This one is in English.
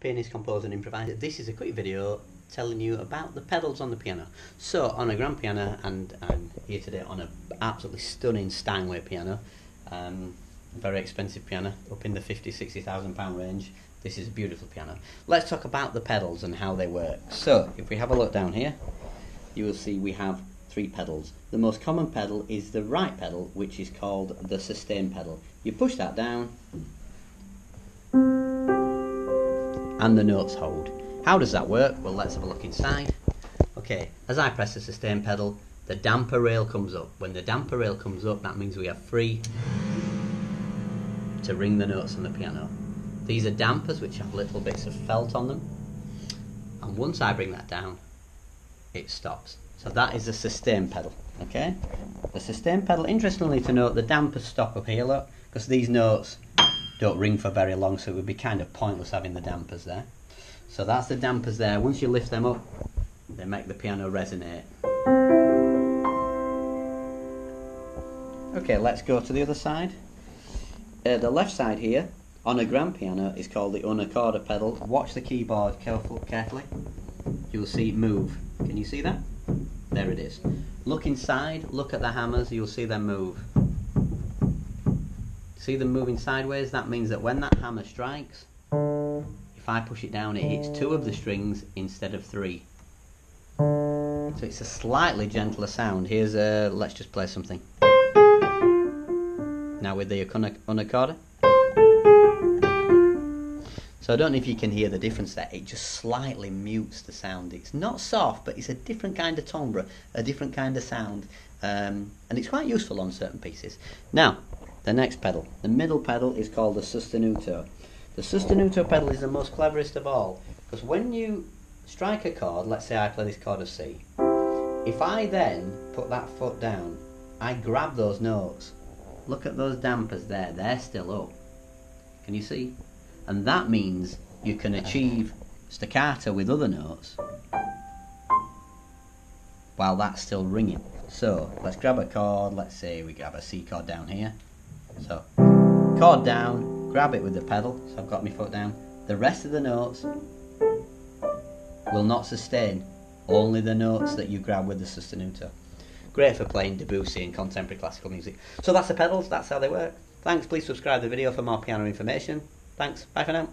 Pianist, composer and improviser. This is a quick video telling you about the pedals on the piano. So on a grand piano and I'm here today on an absolutely stunning Steinway piano, um, very expensive piano, up in the 50, 60,000 pound range. This is a beautiful piano. Let's talk about the pedals and how they work. So if we have a look down here, you will see we have three pedals. The most common pedal is the right pedal, which is called the sustain pedal. You push that down and the notes hold. How does that work? Well, let's have a look inside. Okay, as I press the sustain pedal, the damper rail comes up. When the damper rail comes up, that means we are free to ring the notes on the piano. These are dampers which have little bits of felt on them. And once I bring that down, it stops. So that is the sustain pedal, okay? The sustain pedal, interestingly to note, the dampers stop up here, look, because these notes don't ring for very long, so it would be kind of pointless having the dampers there. So that's the dampers there. Once you lift them up, they make the piano resonate. Okay, let's go to the other side. Uh, the left side here, on a grand piano, is called the una corda pedal. Watch the keyboard careful, carefully. You'll see it move. Can you see that? There it is. Look inside, look at the hammers, you'll see them move. See them moving sideways? That means that when that hammer strikes, if I push it down, it hits two of the strings instead of three. So it's a slightly gentler sound. Here's a, let's just play something. Now with the una corda. So I don't know if you can hear the difference there. It just slightly mutes the sound. It's not soft, but it's a different kind of timbre, a different kind of sound. Um, and it's quite useful on certain pieces. Now, the next pedal. The middle pedal is called the sostenuto. The sostenuto pedal is the most cleverest of all because when you strike a chord, let's say I play this chord of C, if I then put that foot down, I grab those notes. Look at those dampers there, they're still up. Can you see? And that means you can achieve staccato with other notes while that's still ringing. So let's grab a chord, let's say we grab a C chord down here. So, chord down, grab it with the pedal, so I've got my foot down. The rest of the notes will not sustain, only the notes that you grab with the sostenuto. Great for playing Debussy and contemporary classical music. So that's the pedals, that's how they work. Thanks, please subscribe to the video for more piano information. Thanks, bye for now.